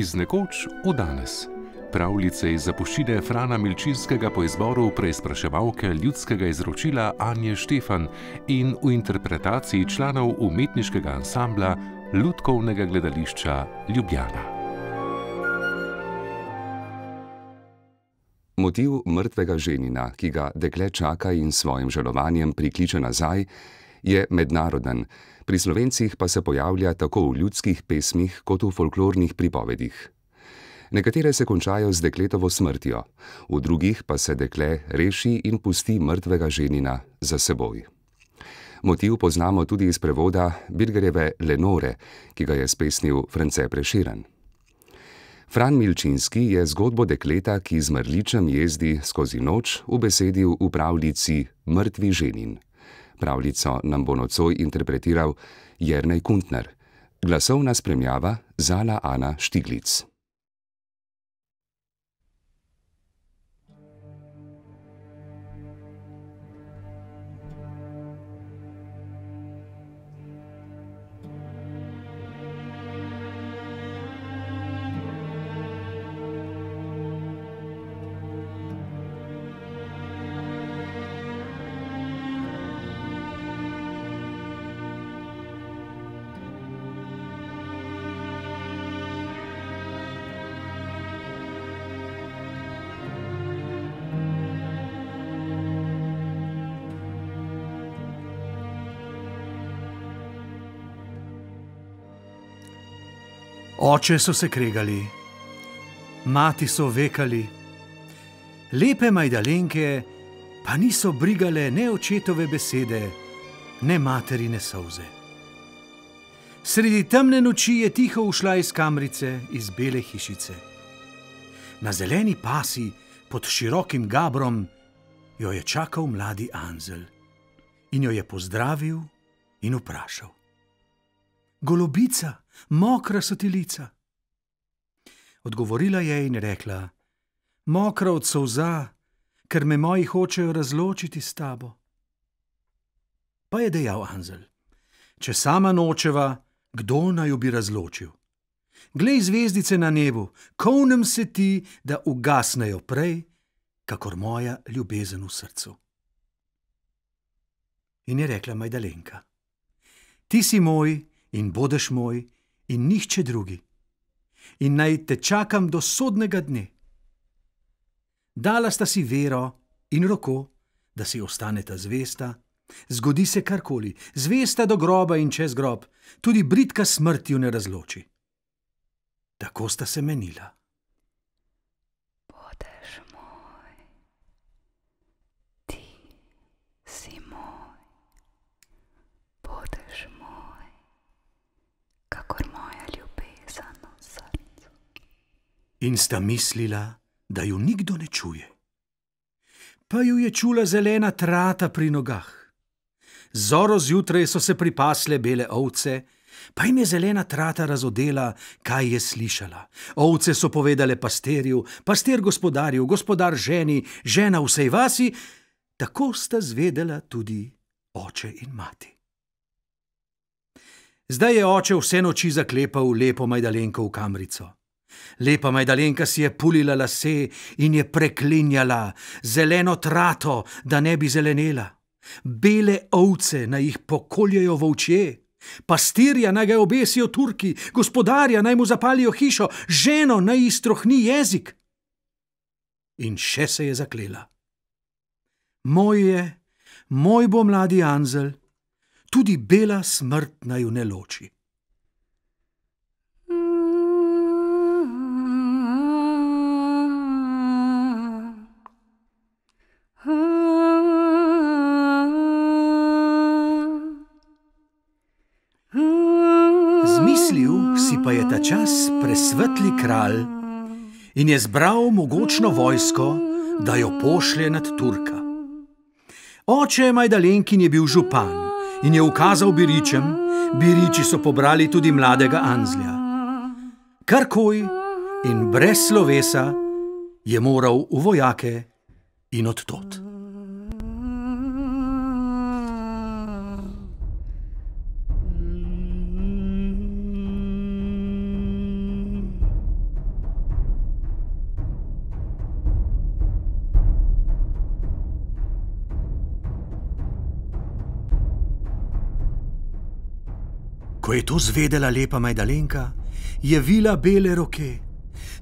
Iz nekoč v danes. Pravljice iz zapuščine Frana Milčinskega po izboru preizpraševalke ljudskega izročila Anje Štefan in v interpretaciji članov umetniškega ansambla Ludkovnega gledališča Ljubljana. Motiv mrtvega ženina, ki ga dekle čaka in svojim žalovanjem prikliče nazaj, je mednaroden, pri slovencih pa se pojavlja tako v ljudskih pesmih kot v folklornih pripovedih. Nekatere se končajo z dekletovo smrtjo, v drugih pa se dekle reši in pusti mrtvega ženina za seboj. Motiv poznamo tudi iz prevoda Birgerjeve Lenore, ki ga je spesnil France Preširen. Fran Milčinski je zgodbo dekleta, ki z mrličem jezdi skozi noč, ubesedil v pravljici Mrtvi ženin. Pravljico nam bo nocoj interpretiral Jernej Kuntner, glasovna spremljava Zala Ana Štiglic. Oče so se kregali, mati so vekali, lepe majdalenke pa niso brigale ne očetove besede, ne materine solze. Sredi temne noči je tiho ušla iz kamrice, iz bele hišice. Na zeleni pasi pod širokim gabrom jo je čakal mladi Anzel in jo je pozdravil in vprašal: Golobica, mokra so ti lica. Odgovorila je in rekla: Mokra od solza, ker me moji hočejo razločiti s tabo. Pa je dejal Anzel: Če sama nočeva, kdo naj jo bi razločil? Glej zvezdice na nebu, kovnem se ti, da ugasnejo prej, kakor moja ljubezen v srcu. In je rekla Majdalenka: Ti si moj in bodeš moj, in nihče drugi, in naj te čakam do sodnega dne. Dala sta si vero in roko, da si ostaneta zvesta, zgodi se karkoli, zvesta do groba in čez grob, tudi britka smrt ju ne razloči. Tako sta se menila. Bodeš moj, ti si moj, bodeš moj, kakor moja ljubezen v srcu. In sta mislila, da ju nikdo ne čuje. Pa ju je čula zelena trata pri nogah. Zoro zjutraj so se pripasle bele ovce, pa jim je zelena trata razodela, kaj je slišala. Ovce so povedale pastirju, pastir gospodarju, gospodar ženi, žena vsej vasi, tako sta zvedela tudi oče in mati. Zdaj je oče vse noči zaklepal lepo Majdalenko v kamrico. Lepa Majdalenka si je pulila lase in je preklinjala zeleno trato, da ne bi zelenela. Bele ovce naj jih pokoljajo volčje, pastirja naj ga obesijo turki, gospodarja naj mu zapalijo hišo, ženo naj ji strohni jezik. In še se je zaklela. Moj je, moj bo mladi Anzel, tudi bela smrt naj ju ne loči. Pa je ta čas presvetli kralj in je zbral mogočno vojsko, da jo pošlje nad Turka. Oče Majdalenkin je bil župan in je ukazal biričem, biriči so pobrali tudi mladega Anzlja. Karkoj in brez slovesa je moral v vojake in odtot. Ko je to zvedela lepa Majdalenka, je vila bele roke,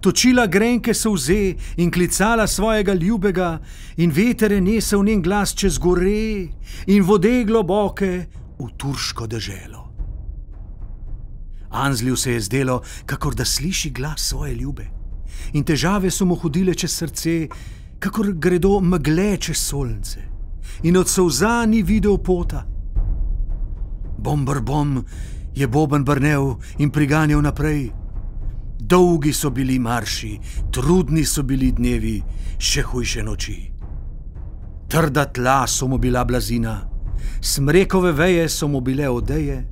točila grenke solze in klicala svojega ljubega, in veter je nesel njen glas čez gore in vode globoke v turško deželo. Anzlju se je zdelo, kakor da sliši glas svoje ljube, in težave so mu hodile čez srce, kakor gredo megle čez solnce, in od solza ni videl pota. Bomber bom je boben brnil in priganjal naprej. Dolgi so bili marši, trudni so bili dnevi, še hujše noči. Trda tla so mu bila blazina, smrekove veje so mu bile odeje,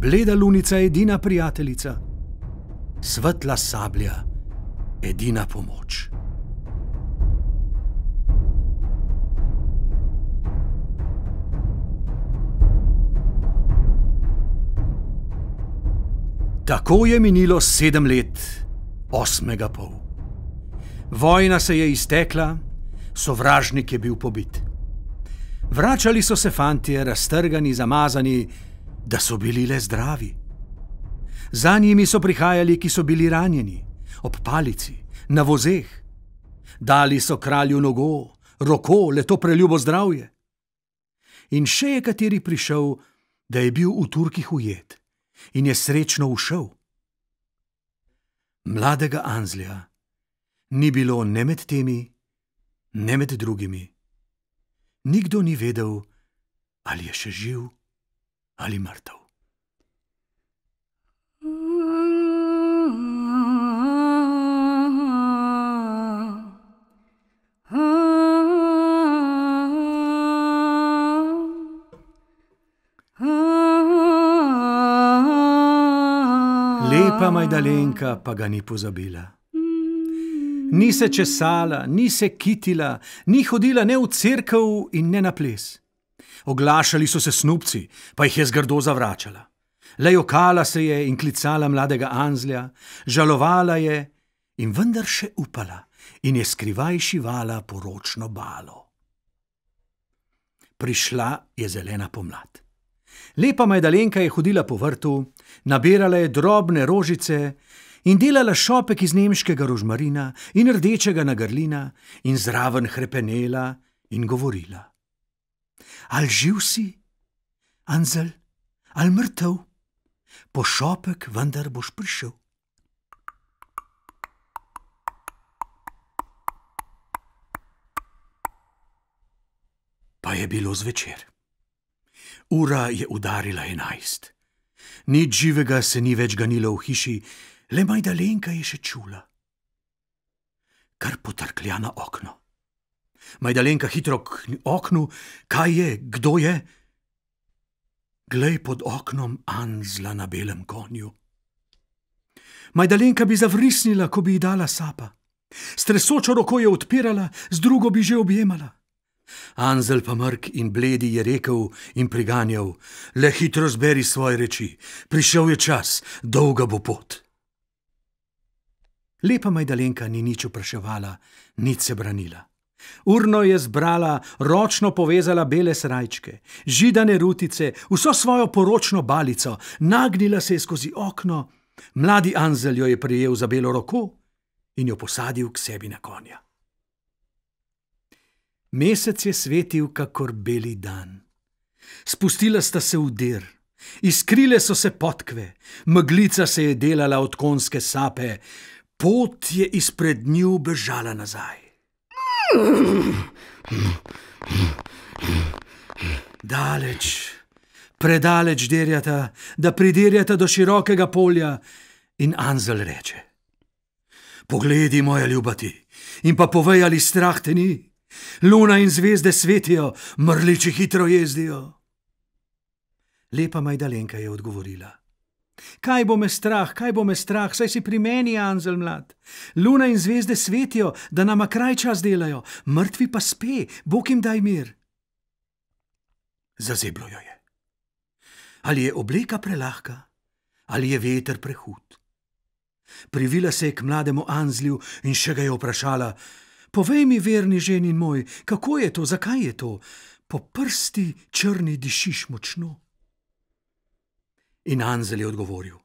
bleda lunica edina prijateljica, svetla sablja edina pomoč. Tako je minilo sedem let, osmega pol. Vojna se je iztekla, sovražnik je bil pobit. Vračali so se fantje, raztrgani, zamazani, da so bili le zdravi. Za njimi so prihajali, ki so bili ranjeni, ob palici, na vozeh. Dali so kralju nogo, roko, le to preljubo zdravje. In še je kateri prišel, da je bil v Turkih ujet in je srečno ušel. Mladega Anzlja ni bilo ne med temi, ne med drugimi. Nikdo ni vedel, ali je še živ ali mrtev. Lepa Majdalenka pa ga ni pozabila. Ni se česala, ni se kitila, ni hodila ne v cerkev in ne na ples. Oglašali so se snupci, pa jih je zgrdo zavračala. Le jokala se je in klicala mladega Anzlja, žalovala je in vendar še upala in je skrivaj šivala poročno balo. Prišla je zelena pomlad. Lepa Majdalenka je hodila po vrtu, nabirala je drobne rožice in delala šopek iz nemškega rožmarina in rdečega nagrlina in zraven hrepenela in govorila. Al živ si, Anzel, al mrtev, po šopek vendar boš prišel. Pa je bilo zvečer. Ura je udarila enajst. Nič živega se ni več ganilo v hiši, le Majdalenka je še čula. Kar potrklja na okno. Majdalenka hitro k oknu, kaj je, kdo je? Glej pod oknom Anzla na belem konju. Majdalenka bi zavrisnila, ko bi ji dala sapa. S tresočo roko je odpirala, z drugo bi že objemala. Anzel pa mrk in bledi je rekel in priganjal: Le hitro zberi svoje reči, prišel je čas, dolga bo pot. Lepa Majdalenka ni nič vpraševala, nič se branila. Urno je zbrala, ročno povezala bele srajčke, židane rutice, vso svojo poročno balico, nagnila se je skozi okno, mladi Anzel jo je prijel za belo roko in jo posadil k sebi na konja. Mesec je svetil, kakor beli dan. Spustila sta se v dir, iskrile so se potkve, meglica se je delala od konske sape, pot je izpred nju bežala nazaj. Daleč, predaleč derjata, da pridirjata do širokega polja, in Anzel reče: Poglej, moja ljubati, in pa povej, ali strah te ni. Luna in zvezde svetijo, mrliči hitro jezdijo. Lepa Majdalenka je odgovorila: Kaj bo me strah, kaj bo me strah, saj si pri meni, Anzel mlad. Luna in zvezde svetijo, da nama kraj čas delajo, mrtvi pa spe, Bog jim daj mir. Zazeblo jo je. Ali je obleka prelahka, ali je veter prehud. Privila se je k mlademu Anzlju in še ga je vprašala: Povej mi, verni ženin moj, kako je to, zakaj je to? Po prsti črni dišiš močno. In Anzel je odgovoril: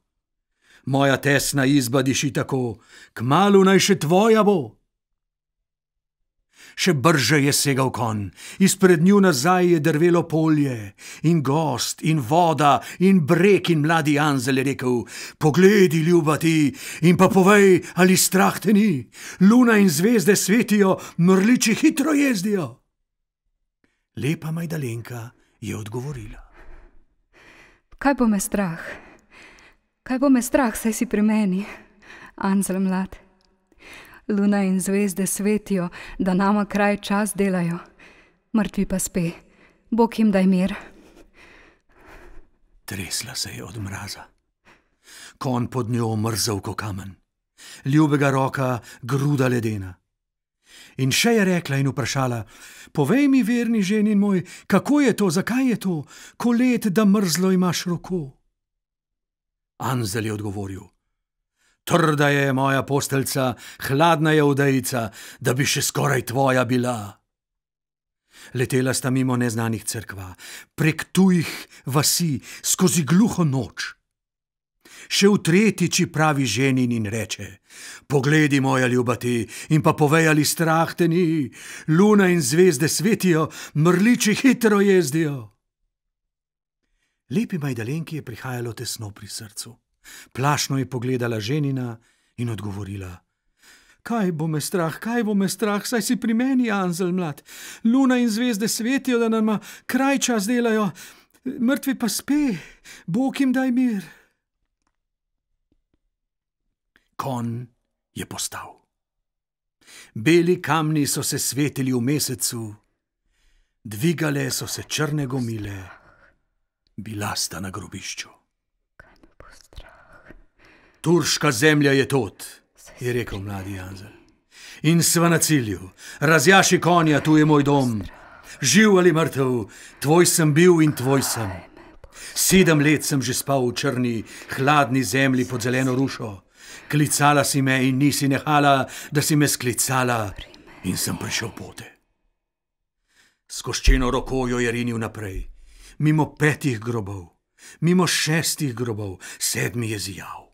Moja tesna izba diši tako, kmalo naj še tvoja bo. Še brže je segal kon, izpred nju nazaj je drvelo polje, in gost, in voda, in breg, in mladi Anzel je rekel: Poglej, ljuba ti, in pa povej, ali strah te ni, luna in zvezde svetijo, mrliči hitro jezdijo. Lepa Majdalenka je odgovorila. Kaj bo me strah? Kaj bo me strah, saj si pri meni, Anzel mlad? Luna in zvezde svetijo, da nama kraj čas delajo, mrtvi pa spe, Bog jim daj mir. Tresla se je od mraza. Kon pod njo mrzel kot kamen, ljubega roka gruda ledena. In še je rekla in vprašala: Povej mi, verni ženi moj, kako je to, zakaj je to, ko let, da mrzlo imaš roko? Anzel je odgovoril: Trda je moja posteljica, hladna je odejica, da bi še skoraj tvoja bila. Letela sta mimo neznanih crkva, prek tujih vasi, skozi gluho noč. Še v tretjiči pravi ženin in reče: Poglej, moja ljubati, in pa povej, ali strah te ni, luna in zvezde svetijo, mrliči hitro jezdijo. Lepi Majdalenki je prihajalo tesno pri srcu. Plašno je pogledala ženina in odgovorila: Kaj bo me strah, kaj bo me strah, saj si pri meni, Anzel mlad. Luna in zvezde svetijo, da nam kraj čas delajo, mrtvi pa spe, Bog jim daj mir. Kon je postal. Beli kamni so se svetili v mesecu, dvigale so se črne gomile, bila sta na grobišču. Turška zemlja je tot, je rekel mladi Anzel. In sva na cilju, razjaši konja, tu je moj dom. Živ ali mrtev, tvoj sem bil in tvoj sem. Sedem let sem že spal v črni, hladni zemlji pod zeleno rušo. Klicala si me in nisi nehala, da si me sklicala, in sem prišel pote. Skoščeno roko jo je rinil naprej, mimo petih grobov, mimo šestih grobov, sedmi je zijal.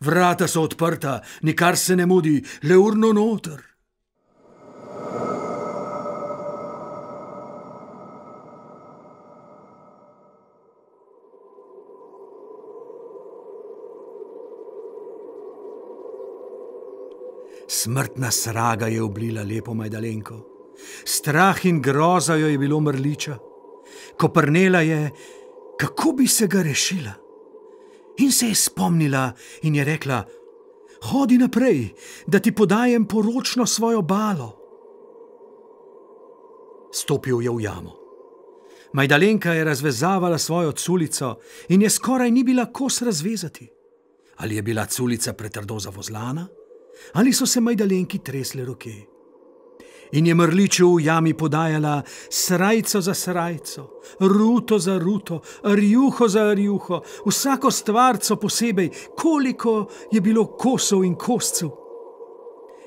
Vrata so odprta, nikar se ne mudi, le urno noter. Smrtna sraga je oblila lepo Majdalenko, strah in groza jo je bilo mrliča, ko prnela je, kako bi se ga rešila. In se je spomnila in je rekla: Hodi naprej, da ti podajem poročno svojo balo. Stopil je v jamo. Majdalenka je razvezavala svojo culico in je skoraj ni bila kos razvezati. Ali je bila culica pretrdo zavozlana, ali so se Majdalenki tresle roke in je mrliču v jami podajala srajco za srajco, ruto za ruto, rjuho za rjuho, vsako stvarco posebej, koliko je bilo kosov in koscev.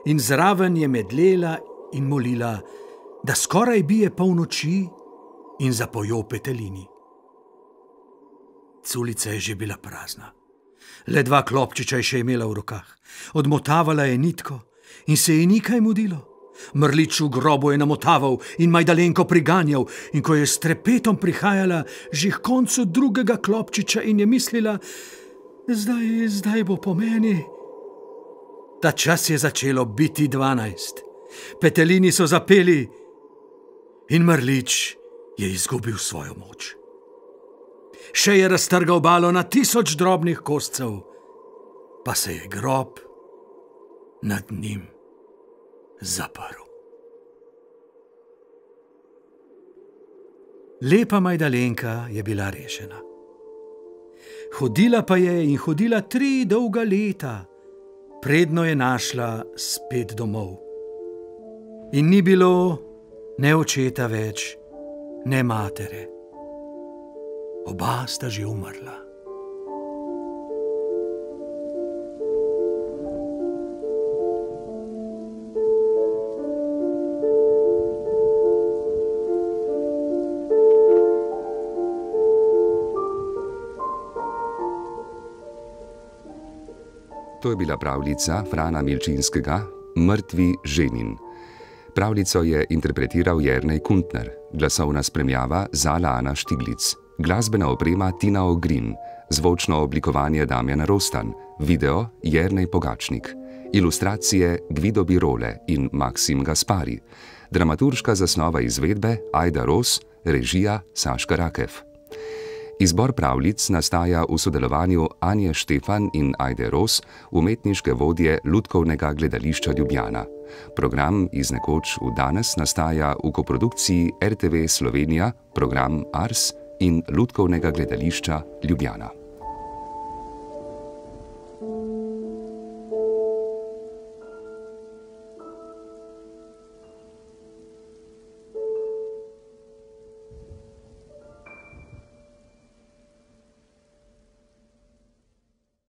In zraven je medlela in molila, da skoraj bije polnoči in zapojo petelini. Culica je že bila prazna. Le dva klopčiča je še imela v rokah, odmotavala je nitko in se je nekaj mudilo. Mrlič v grobu je namotaval in Majdalenko priganjal, in ko je s trepetom prihajala že k koncu drugega klopčiča in je mislila, zdaj, zdaj bo po meni. Ta čas je začelo biti dvanajst, petelini so zapeli in mrlič je izgubil svojo moč. Še je raztrgal balo na tisoč drobnih kostcev, pa se je grob nad njim zaprl. Lepa Majdalenka je bila rešena. Hodila pa je in hodila tri dolga leta, predno je našla spet domov. In ni bilo ne očeta več, ne matere. Oba sta že umrla. To je bila pravljica Frana Milčinskega Mrtvi ženin. Pravljico je interpretiral Jrnej Kuntner, glasovna spremljava Zala Ana Štiglic, glasbena oprema Tina Ogrin, zvočno oblikovanje Damjana Rostan, video Jrnej Pogačnik, ilustracije Gvido Birole in Maksim Gaspari, dramaturška zasnova izvedbe Aida Ros, režija Saška Rakev. Izbor pravljic nastaja v sodelovanju Anje Štefan in Ajde Ros, umetniške vodje Ludkovnega gledališča Ljubljana. Program iz nekoč v danes nastaja v koprodukciji RTV Slovenija, program Ars in Ludkovnega gledališča Ljubljana.